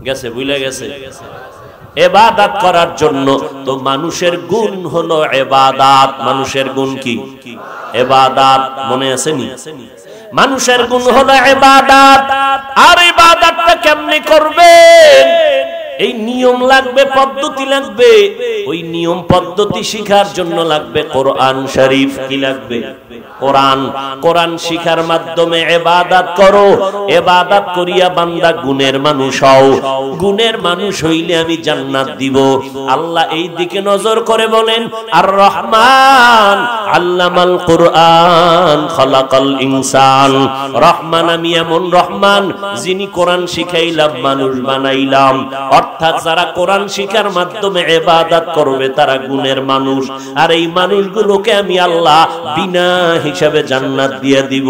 গেছে বুঝলে গেছে। এবাদাত করার জন্য তো মানুষের গুণ হলো এবাদাত। মানুষের গুণ কি? এবাদাত, মনে আছে নি? মানুষের গুণ হলো এবাদাত। আর এবাদাতটা কেমনে করবেন? এই নিয়ম লাগবে, পদ্ধতি লাগবে। ওই নিয়ম, পদ্ধতি শিখার জন্য লাগবে কোরআন শরীফ কি লাগবে? কোরআন কোরআন শিখার মাধ্যমে এবাদাত করো। এবাদাত করিয়া বান্দা গুণের মানুষ হও। গুণের মানুষ হইলে আমি জান্নাত দিব। আল্লাহ এই দিকে নজর করে বলেন আর রহমান আল্লামাল কোরআন, খলাকাল ইনসান। রহমান, আমি এমন রহমান, যিনি কোরআন শিখাইলাম, মানুষ বানাইলাম। অর্থাৎ যারা কোরআন শিখার মাধ্যমে এবাদাত করবে, তারা গুণের মানুষ। আর এই মানুষগুলোকে আমি আল্লাহ বিনা হিসাবে জান্নাত দিয়ে দিব।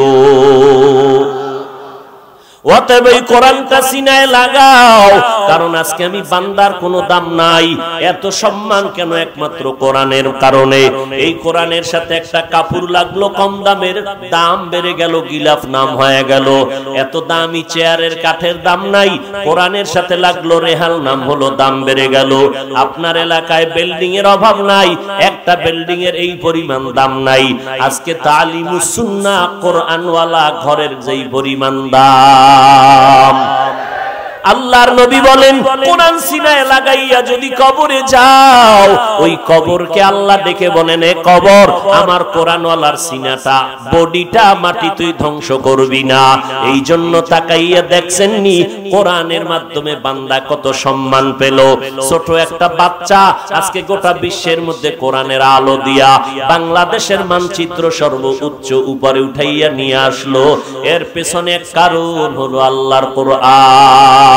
অতএব এই কোরআনটা লাগাও। কারণ আজকে আমি বান্দার কোনো দাম নাই। এত সম্মান কেন একমাত্র কোরআনের কারণে? এই কোরআনের সাথে একটা কাপড় লাগল, কম দামের। দাম বেড়ে গেল, গিলাফ নাম হয়ে গেল। এত দামি চেয়ারের কাঠের দাম নাই। কোরআনের সাথে লাগল, রেহাল নাম হলো, দাম বেড়ে গেল। আপনার এলাকায় বিল্ডিং এর অভাব নাই। একটা বিল্ডিং এর এই পরিমাণ দাম নাই। আজকে তালিমুস সুন্নাহ কোরআনওয়ালা ঘরের যেই পরিমাণ দাম। Islam আল্লাহর নবী বলেন, কোরআন সিনায় লাগাইয়া যদি কবরে যাও, ওই কবরকে আল্লাহ ডেকে বলেন, এ কবর, আমার কোরআনওয়ালার সিনাটা, বডিটা মাটি তুই ধ্বংস করবি না। এই জন্য তাকাইয়া দেখছেন নি কোরআনের মাধ্যমে বান্দা কত সম্মান পেল। ছোট একটা বাচ্চা, আজকে গোটা বিশ্বের মধ্যে কোরআনের আলো দিয়া বাংলাদেশের মানচিত্র সর্ব উচ্চ উপরে উঠাইয়া নিয়ে আসলো। এর পেছনে কারণ হলো আল্লাহর কোরআন।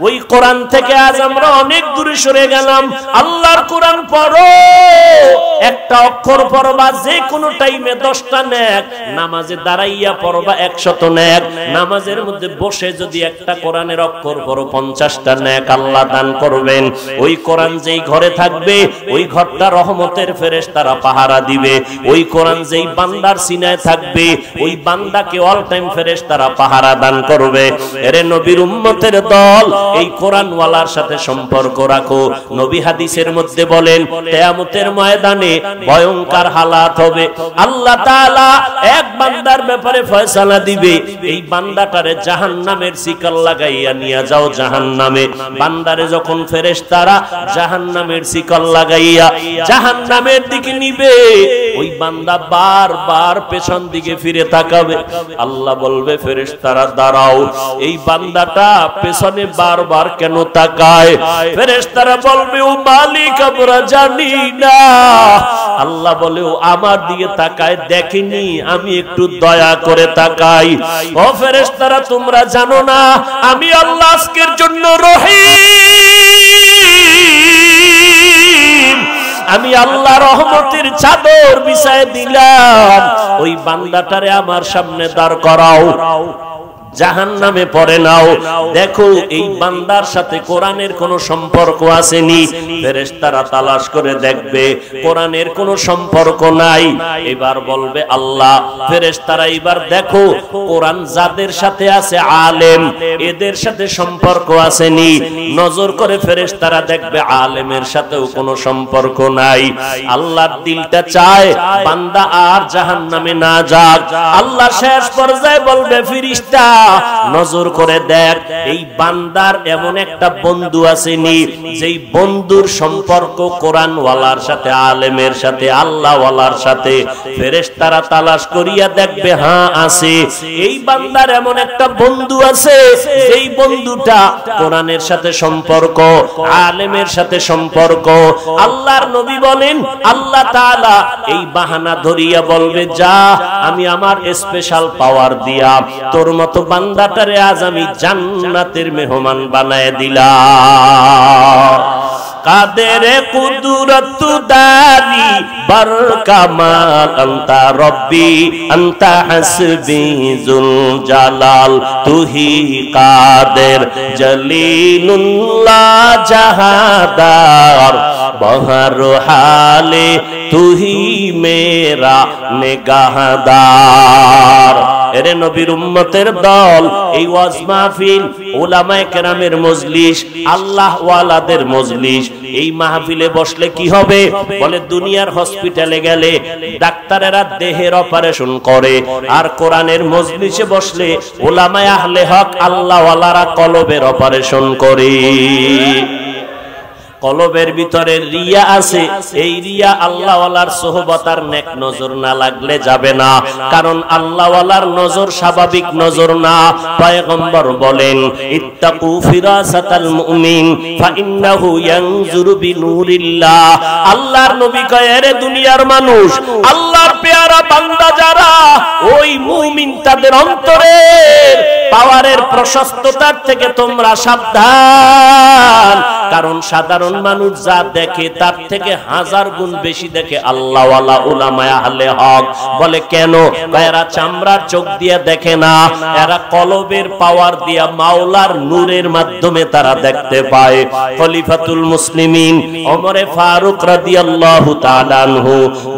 ওই কোরআন থেকে আজ আমরা অনেক দূরে সরে গেলাম। আল্লাহর কোরআন পড়ো। একটা অক্ষর পড়বা, যে কোনো টাইমে দশটা নেক। নামাজে দাঁড়াইয়া পড়বা একশত নেক। নামাজের মধ্যে বসে যদি একটা কোরআনের অক্ষর পড়ো, পঞ্চাশটা নেক আল্লাহ দান করবেন। ওই কোরআন যেই ঘরে থাকবে, ওই ঘরটা রহমতের ফেরেশ তারা পাহারা দিবে। ওই কোরআন যেই বান্দার সিনায় থাকবে, ওই বান্দাকে অল টাইম ফেরেশ তারা পাহারা দান করবে। এরে নবীর উম্মতের দল এই কোরআন ওয়ালার সাথে সম্পর্ক রাখো। নবী হাদিসের মধ্যে বলেন, কিয়ামতের ময়দানে ভয়ঙ্কর হালাত হবে। আল্লাহ তাআলা এক বান্দার ব্যাপারে ফয়সালা দিবে। এই বান্দাটারে জাহান্নামের শিকল লাগাইয়া নিয়ে যাও জাহান্নামে। বান্দারে যখন ফেরেশতারা জাহান্নামের শিকল লাগাইয়া জাহান্নামের দিকে নিবে, ওই বান্দা বারবার পেছন দিকে ফিরে তাকাবে। আল্লাহ বলবে, ফেরেশতারা, দাঁড়াও। এই বান্দাটা পেছনে বারবার কেন তাকায়? ফেরেশতারা বলবে, ও মালিক, আমরা জানি না। আল্লাহ বলে, ও আমার দিকে তাকায়, দেখেনি, আমি একটু দয়া করে তাকাই। ও ফেরেশতারা, তোমরা জানো না, আমি আল্লাহ আজকের জন্য রহিম। আমি আল্লাহ রহমতের চাদর বিছায় দিলাম। ওই বান্দাটারে আমার সামনে দাঁড় করাও। জাহান নামে পড়ে নাও। দেখো, এই বান্দার সাথে কোরআনের কোনো সম্পর্ক আসেনি। ফেরেশতারা তালাশ করে দেখবে, কোরআনের কোনো সম্পর্ক নাই। এবার বলবে আল্লাহ, ফেরেশতারা এবার দেখো, কোরআন যাদের সাথে আছে আলেম, এদের সাথে সম্পর্ক আসেনি। নজর করে ফেরেশতারা দেখবে, আলেমের সাথেও কোনো সম্পর্ক নাই। আল্লাহর দিলটা চায়, বান্দা আর জাহান্নামে না যাক। আল্লাহ শেষ পর্যায়ে বলবে ফিরিস্তা নজর করে দেখ, এই বান্দার এমন একটা বন্ধু আসেনি, যেই বন্ধুর সম্পর্ক কোরআন ওয়ালার সাথে, আলেমের সাথে আল্লাহ ওয়ালার সাথে। ফেরেশতারা তালাশ করিয়া দেখবে হ্যাঁ আছে। এই বান্দার এমন একটা বন্ধু আছে, যেই বন্ধুটা কোরআনের সাথে সম্পর্ক, আলেমের সাথে সম্পর্ক। আল্লাহর নবী বলেন, আল্লাহ তাআলা এই বাহানা ধরিয়া বলবে, যা, আমি আমার স্পেশাল পাওয়ার দিয়া তোর মতো বান্দাটারে আজ আমি জান্নাতের মেহমান বানায় দিলাম। কাদের কুদরত দারি বর কামাল আন্তা রব্বি, আন্তা হাসবি জুল জালাল, তুহি কাদের জলিলুল্লাহ জাহাদার, বহর হালে তুহি মেরা নেগাহদার। এরে নবীর উম্মতের দল, এই ওয়াজ মাহফিল ওলামায়ে কেরামের মজলিস আল্লাহ ওয়ালাদের মজলিস। এই মাহফিলে বসলে কি হবে? বলে, দুনিয়ার হসপিটালে গেলে ডাক্তারেরা দেহের অপারেশন করে, আর কোরআনের মজলিসে বসলে ওলামায়ে আহলে হক আল্লাহ ওয়ালারা কলবের অপারেশন করে। কলবের ভিতরে রিয়া আছে, এই রিয়া আল্লাহওয়ালার সোহবতার নেক নজর না লাগলে যাবে না। কারণ আল্লাহওয়ালার নজর স্বাভাবিক নজর না। পয়গম্বর বলেন, ইত্তাকু ফিরাসাতাল মুমিন, ফাইন্নাহু ইয়ানজুরু বিনুরিল্লাহ। আল্লাহর নবী কয় রে দুনিয়ার মানুষ, আল্লাহর পেয়ারা বান্দা যারা, ওই মুমিন তাদের অন্তরের পাওয়ারের প্রশস্ততার থেকে তোমরা সাবধান। কারণ সাধারণ মানুষ যা দেখে, তার থেকে হাজার গুণ বেশি দেখে আল্লাহওয়ালা উলামায়া হক। বলে, কেন? এরা চামড়ার চোখ দিয়ে দেখে না। এরা কলবের পাওয়ার দিয়া মাওলার নূরের মাধ্যমে তারা দেখতে পায়। খলিফাতুল মুসলিমিন ওমরে ফারুক রাদিয়াল্লাহু তাআলা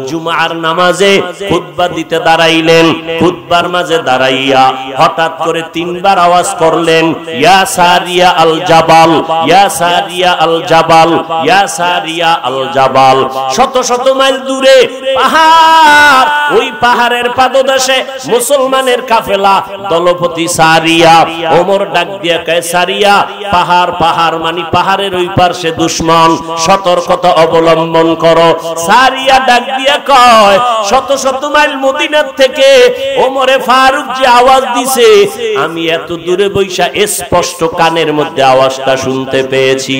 জুমার নামাজে খুতবা দিতে দাঁড়াইলেন। খুতবার মাঝে দাঁড়াইয়া হঠাৎ করে তিনবার আওয়াজ করলেন, ইয়া সারিয়া আল জাবাল ইয়া সারিয়া আল জাবাল ইয়া সারিয়া আল জাবাল শত শত মাইল দূরে পাহাড়, ওই পাহাড়ের পাদদেশে মুসলমানের কাফেলা, দলপতি সারিয়া, ওমর ডাক দিয়া কয়, সারিয়া, পাহাড় পাহাড় মানে পাহাড়ের ওই পার্শ্বে দুশ্মন, সতর্কতা অবলম্বন করো। সারিয়া ডাক দিয়া কয়, শত শত মাইল মদিনার থেকে ওমরে ফারুক যে আওয়াজ দিছে, আমি এত দূরে বৈশা স্পষ্ট কানের মধ্যে আওয়াজটা শুনতে পেয়েছি।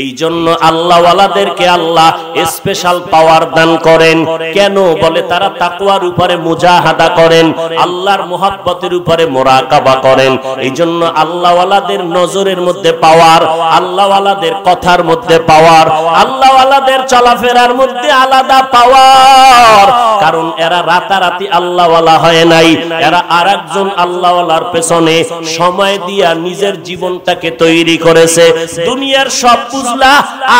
এই জন্য আল্লাহওয়ালাদেরকে আল্লাহ স্পেশাল পাওয়ার দান করেন। কেন? বলে তারা তাকুয়ার উপরে মুজাহাদা করেন, আল্লাহর মোহাব্বতের উপরে মোরাকাবা করেন। এই জন্য আল্লাহওয়ালাদের নজরের মধ্যে পাওয়ার আল্লাহওয়ালাদের কথার মধ্যে পাওয়ার আল্লাহওয়ালাদের চলাফেরার মধ্যে আলাদা পাওয়ার কারণ এরা রাতারাতি আল্লাহওয়ালা হয় নাই, এরা আর একজন আল্লাহওয়ালার পেছনে সময় দিয়া নিজের জীবনটাকে তৈরি করেছে। দুনিয়ার সব বুঝলা,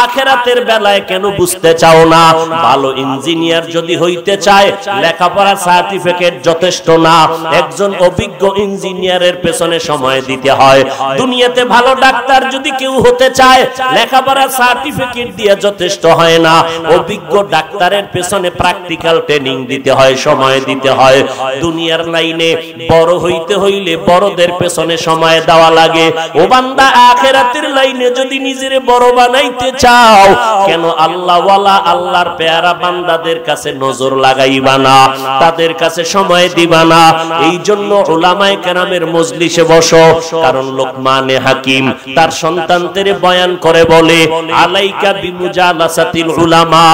আখেরাতের বেলায় কেন বুঝতে চাও না? ভালো ইঞ্জিনিয়ার যদি হইতে চায়, লেখাপড়া সার্টিফিকেট যথেষ্ট না। একজন অভিজ্ঞ ইঞ্জিনিয়ারের পেছনে সময় দিতে হয়। দুনিয়াতে ভালো ডাক্তার যদি কেউ হতে চায় লেখাপড়া সার্টিফিকেট দিয়ে যথেষ্ট হয় না। অভিজ্ঞ ডাক্তারের পেছনে প্র্যাকটিক্যাল ট্রেনিং দিতে হয়, সময় দিতে হয়। দুনিয়ার লাইনে বড় হইতে হইলে বড়দের পেছনে সময় দেওয়া লাগে। ও বান্দা, আখেরাতের লাইনে যদি নিজের বড় বানাইতে চাও কেন আল্লাহ ওয়ালা আল্লাহর পেয়ারা বান্দাদের কাছে নজর লাগাইবা না তাদের কাছে সময় দিবা না। এই জন্য ওলামায়ে কেরামের মজলিসে বসো কারণ লোকমানে হাকিম তার সন্তানদের বয়ান করে বলে আলাইকা বিমুজালাসাতিল উলামা।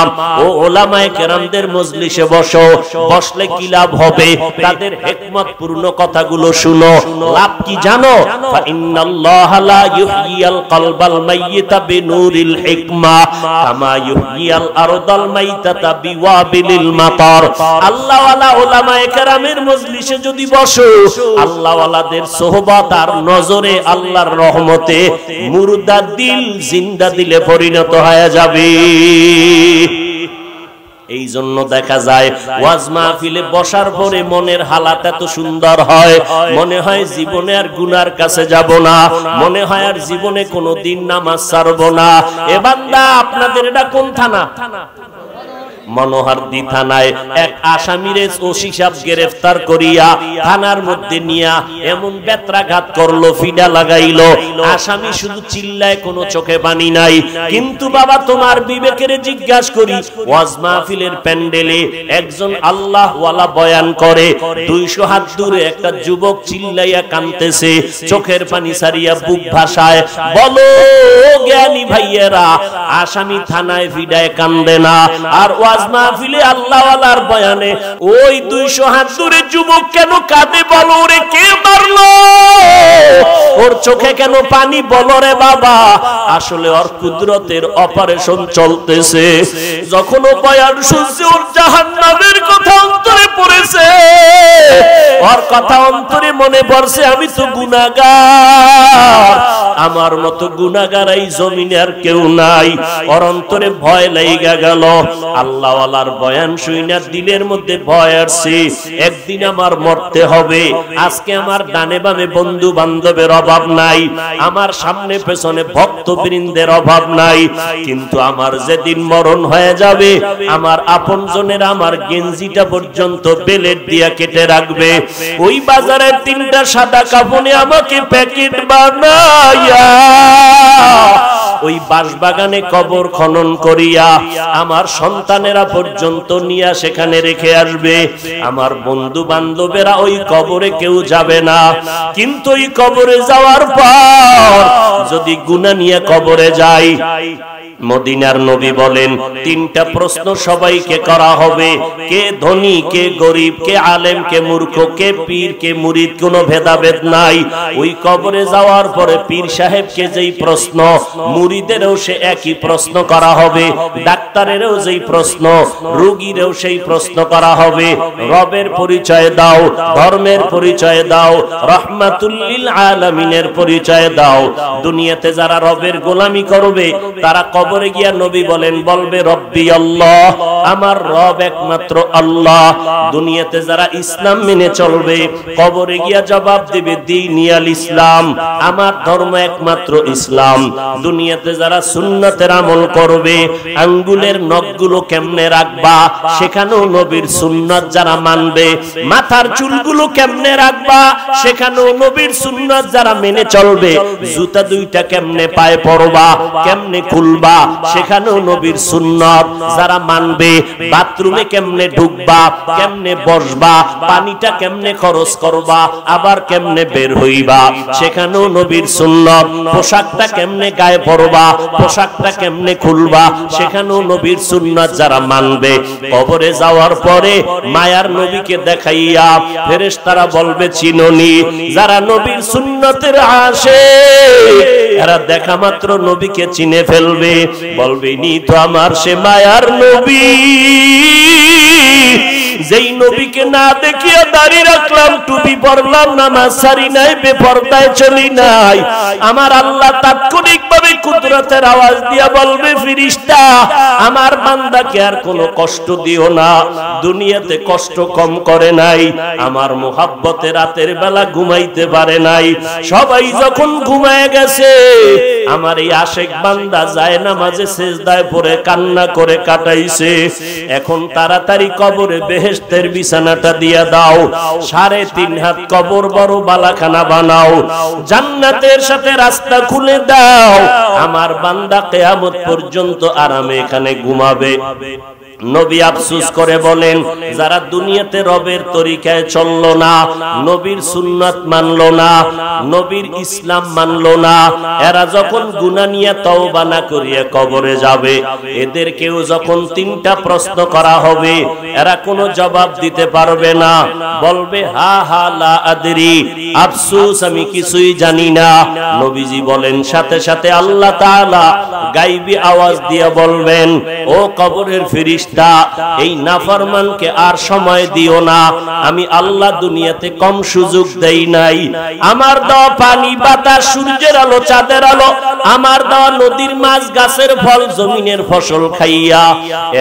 ও ওলামায়ে কেরামদের মজলিসে বসো বসলে কি লাভ হবে? তাদের হিকমত পূর্ণ কথাগুলো শুনো লাভ কি জানো? ইন্নাল্লাহা লা ইউহয়িল কলবাল মাইয়িতা বিনুরিল হিকমা, কামা ইউহিয়াল আরদাল মাইতাতা বিওয়াবিলিল মাতার। আল্লাহ ওয়ালা উলামায়ে কেরামের মজলিসে যদি বসো আল্লাহ ওয়ালাদের সোহবত আর নজরে আল্লাহর রহমতে মুর্দা দিল জিন্দা দিলে পরিণত হয়ে যাবে। এই জন্য দেখা যায় ওয়াজ মাহফিলে বসার পরে মনের হালাত এত সুন্দর হয়। মনে হয় জীবনে আর গুনার কাছে যাব না। মনে হয় আর জীবনে কোনো দিন নামাজ ছাড়বো না। এ বান্দা, আপনাদের এটা কোন থানা? মনোহারদি থানায় এক আসামিরে ওসি সাহেব গ্রেফতার করিয়া থানার মধ্যে নিয়া এমন বেত্রাঘাত করল ফিডা লাগাইলো। আসামি শুধু চিল্লায় কোনো চোখে পানি নাই। কিন্তু বাবা, তোমার বিবেকের জিজ্ঞাস করি, ওয়াজ মাহফিলের প্যান্ডেলে একজন আল্লাহ ওয়ালা বয়ান করে, দুইশো হাত দূরে একটা যুবক চিল্লাইয়া কানতেছে, চোখের পানি সারিয়া বুক ভাসায়, বলো জ্ঞানী ভাইয়েরা, আসামি থানায় ফিডায় কান্দে না। আর ওয়াজ মাহফিলে আল্লাহ আল্লাহর বয়ানে, ওই দুইশো হাত দূরে যুবক কেন কাঁদে বলো রে, কে মারলো? ওর চোখে কেন পানি বলো রে বাবা? আসলে ওর কুদরতের অপারেশন চলতেছে। যখন ও বয়ান শুনছে, ওর জাহান্নামের কথা অন্তরে পড়েছে। ওর কথা অন্তরে মনে পড়ছে, আমি তো গুনাগার আমার মতো গুনাগার এই জমিনে আর কেউ নাই। ওর অন্তরে ভয় লাইগা গেল। আল্লাহওয়ালার বয়ান শুইনা দিলের মধ্যে ভয় আসছে। একদিন আমার মরতে হবে। আজকে আমার ডানে বামে বন্ধু বান্ধবের অভাব নাই। আমার সামনে পেছনে ভক্ত বৃন্দের অভাব নাই। কিন্তু আমার যেদিন মরণ হয়ে যাবে, আমার আপন জনের আমার গেঞ্জিটা পর্যন্ত বেলেট দিয়া কেটে রাখবে। ওই বাজারের তিনটা সাদা কাপড়ে আমাকে প্যাকেট বানাইয়া ওই বাঁশবাগানে কবর খনন করিয়া আমার সন্তানেরা পর্যন্ত নিয়া সেখানে রেখে আসবে। আমার বন্ধু বান্ধবেরা ওই কবরে কেউ যাবে না। কিন্তু ওই কবরে যাওয়ার পর যদি গুনা নিয়ে কবরে যাই মদিনার নবী বলেন, তিনটা প্রশ্ন সবাইকে করা হবে। কে ধনী, কে গরিব, কে আলেম, কে মূর্খ, কে পীর, কে মুরিদ, কোনো ভেদাভেদ নাই। ওই কবরে যাওয়ার পরে পীর সাহেবকে যেই প্রশ্ন, মুরিদেরও সে একই প্রশ্ন করা হবে, ডাক্তারেরও যেই প্রশ্ন, রোগীরও সেই প্রশ্ন করা হবে। রবের পরিচয় দাও, ধর্মের পরিচয় দাও, রহমাতুল্লিল আলামিনের পরিচয় দাও। দুনিয়াতে যারা রবের গোলামি করবে, তারা কবরে গিয়া নবী বলেন, বলবে, রব্বি আল্লাহ, আমার রব একমাত্র আল্লাহ। দুনিয়াতে যারা ইসলাম মেনে চলবে, কবরে গিয়া জবাব দেবে দিনিয়াল ইসলাম। আমার ধর্ম একমাত্র ইসলাম। দুনিয়াতে যারা সুন্নতের আমল করবে, আঙ্গুলের নখগুলো কেমনে রাখবা? সেখানেও নবীর সুন্নত যারা মানবে, মাথার চুলগুলো কেমনে রাখবা? সেখানেও নবীর সুন্নত যারা মেনে চলবে, জুতা দুইটা কেমনে পায়ে পরবা, কেমনে খুলবা? সেখানেও নবীর সুন্নত। যারা মানবে বাথরুমে কেমনে ঢুকবা কেমনে বসবা পানিটা কেমনে খরচ করবা আবার কেমনে বের হইবা সেখানেও নবীর সুন্নত। পোশাকটা কেমনে গায়ে পরবা পোশাকটা কেমনে খুলবা সেখানেও নবীর সুন্নত যারা মানবে। কবরে যাওয়ার পরে মায়ার নবীকে দেখাইয়া ফেরেশতারা বলবে চিননি যারা নবীর সুন্নতের আসে এরা দেখা মাত্র নবীকে চিনে ফেলবে। বলবে নি তো আমার সে মায়ার নবী। যেই নবীকে না দেখিয়া দাঁড়িয়ে রাখলাম, টুপি পরলাম, নামাজ সারি নাই, বেপরদায় চলি নাই। আমার আল্লাহ তাৎক্ষণিক ভাবে কুদরতের আওয়াজ দিয়া বলবে, ফিরিস্তা, আমার বান্দাকে আর কোনো কষ্ট দিও না। দুনিয়াতে কষ্ট কম করে নাই, আমার মোহাব্বতে রাতের বেলা ঘুমাইতে পারে নাই। সবাই যখন ঘুমায় গেছে, আমার এই আশেক বান্দা যায় না মাঝে শেষদায় পরে কান্না করে কাটাইছে। এখন তাড়াতাড়ি কবরে বেহেস্তের বিছানাটা দিয়া দাও। সাড়ে তিন হাত কবর বড় বালাখানা বানাও। জান্নাতের সাথে রাস্তা খুলে দাও। আমার বান্দা কেয়ামত পর্যন্ত আরামে এখানে ঘুমাবে। নবী আফসুস করে বলেন, যারা দুনিয়াতে রবের তরিকায় চলল না, নবীর সুন্নাত মানলো না, নবীর ইসলাম মানলো না, এরা যখন গুনাহ নিয়ে তওবা না করিয়ে কবরে যাবে, এদেরকেও যখন তিনটা প্রশ্ন করা হবে, এরা কোনো জবাব দিতে পারবে না, বলবে, হা হা, লা আদরি, আফসুস, আমি কিছুই জানি না। নবীজি বলেন, সাথে সাথে আল্লাহ তাআলা গাইবি আওয়াজ দিয়ে বলবেন, ও কবরের ফিরিস্তা এই নাফরমানকে আর সময় দিও না। আমি আল্লাহ দুনিয়াতে কম সুযোগ দেই নাই। আমার দেওয়া পানি, বাতাস, সূর্যের আলো, চাঁদের আলো, আমার দেওয়া নদীর মাছ, গাছের ফল, জমিনের ফসল খাইয়া।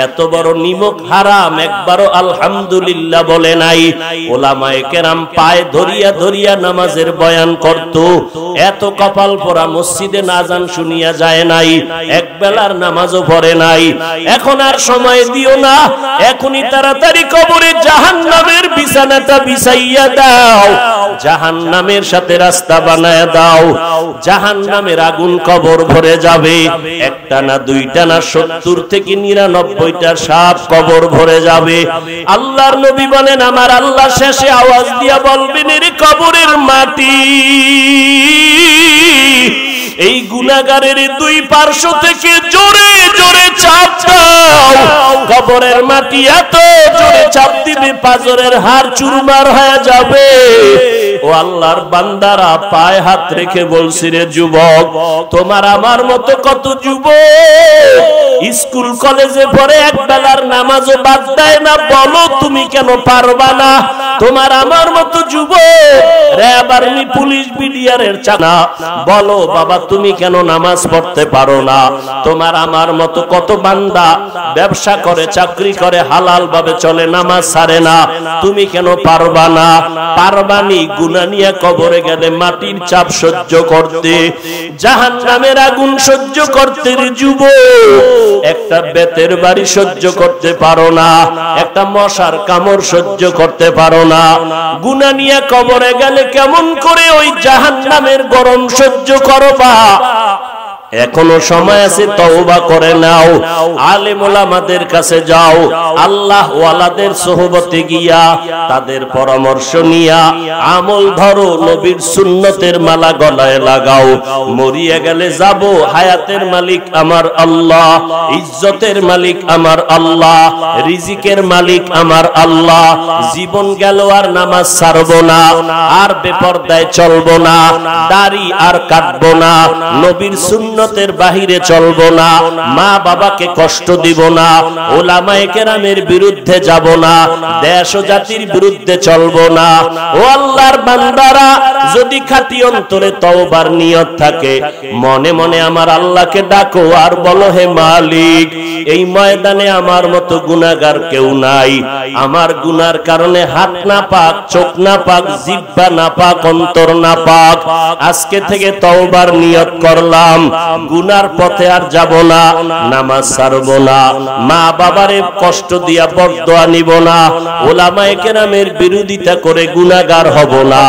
এত বড় নিমক হারাম, একবারও আলহামদুলিল্লাহ বলে নাই। ওলামায়ে কেরাম পায়ে ধরিয়া ধরিয়া নামাজের বয়ান করত। এত কপাল পরা মসজিদে নাজান শুনিয়া যায় নাই। এক বেলার নামাজও পড়ে নাই। এখন আর সময় দিও না। এখনই তাড়াতাড়ি কবরে জাহান্নামের বিছানাটা বিছাইয়া দাও। জাহান্নামের সাথে রাস্তা বানায় দাও। জাহান্নামের আগুন কবর ভরে যাবে। একটা না দুইটা না সত্তর থেকে নিরানব্বইটা সাপ কবর ভরে যাবে। আল্লাহর নবী বলেন, আমার আল্লাহ শেষে আওয়াজ দিয়া বলবেন, এর কবরের মাটি। এই গুনাগারের দুই পার্শ্ব থেকে জোরে জোরে চাপ দাও। কবরের মাটি এত জোরে চাপ দিবে, পাজরের হার চুরমার হয়ে যাবে। ও আল্লাহর বান্দারা পায়ে হাত রেখে বলছি, রে যুবক, তোমার আমার মতো কত যুবক? স্কুল, কলেজে পড়ে এক বেলার নামাজও বাদ দেয় না, বলো তুমি কেন পারবা না? তোমার আমার মতো যুবক? র্যাব আর্মি পুলিশ বিডিআরের চানা বলো, বাবা, তুমি কেন নামাজ পড়তে পারো না? তোমার আমার মতো কত বান্দা ব্যবসা করে, চাকরি করে, হালাল ভাবে চলে, নামাজ সারে না। তুমি কেন পারবা না? পারবানি গুনা নিয়ে কবরে গেলে মাটির চাপ সহ্য করতে জাহান নামের আগুন সহ্য করতে যুব একটা বেতের বাড়ি সহ্য করতে পারো না, একটা মশার কামড় সহ্য করতে পারো না। গুনা নিয়ে কবরে গেলে কেমন করে ওই জাহান নামের গরম সহ্য করবা এখনও সময় আছে, তওবা করে নাও। আলেম ওলামাদের কাছে যাও। আল্লাহ ওয়ালাদের সোহবতে গিয়া তাদের পরামর্শ নিয়া আমল ধরো, নবীর সুন্নতের মালা গলায় লাগাও। মরিয়া গেলে যাব, হায়াতের মালিক আমার আল্লাহ, ইজ্জতের মালিক আমার আল্লাহ, রিজিকের মালিক আমার আল্লাহ। জীবন গেল আর নামাজ ছাড়বো না, আর বেপরদায় চলব না, দাড়ি আর কাটবো না। নবীর সুন্ন সুন্নতের বাহিরে চলবো না। মা বাবাকে কষ্ট দিব না। ওলামায়ে কেরামের বিরুদ্ধে যাব না। দেশ ও জাতির বিরুদ্ধে চলবো না। ও আল্লাহর বান্দারা, যদি খাঁটি অন্তরে তওবার নিয়ত থাকে, মনে মনে আমার আল্লাহকে ডাকো আর বলো, হে মালিক, এই ময়দানে আমার মতো গুনাহগার কেউ নাই। আমার গুনার কারণে হাত না পাক, চোখ না পাক, জিহ্বা না পাক, অন্তর না পাক। আজকে থেকে তওবার নিয়ত করলাম। গুনার পথে আর যাব না, নামাজ ছাড়বো না, মা বাবারে কষ্ট দিয়া বরদোয়া নিব না, ওলামায়ে কেরামের বিরোধিতা করে গুনাহগার হব না।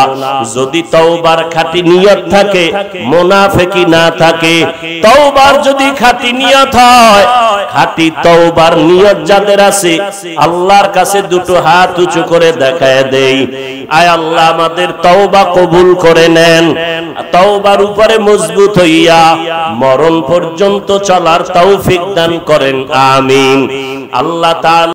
যদি তওবার খাঁটি নিয়ত থাকে, মুনাফিকি না থাকে, তওবার যদি খাঁটি নিয়ত হয়, খাঁটি তওবার নিয়ত যাদের আছে, আল্লাহর কাছে দুটো হাত উঁচু করে দেখায় দেই। আয় আল্লাহ, আমাদের তওবা কবুল করে নেন। তওবার উপরে মজবুত হইয়া মরণ পর্যন্ত চলার তৌফিক দান করেন, আমিন। আল্লাহ তাআলা